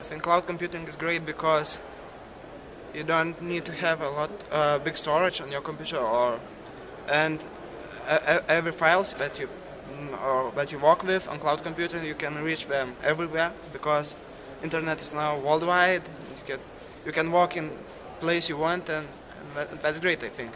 I think cloud computing is great because you don't need to have a lot uh, big storage on your computer or and uh, every files that you mm, or that you work with on cloud computing you can reach them everywhere because internet is now worldwide. You can you can work in place you want and, and that's great I think.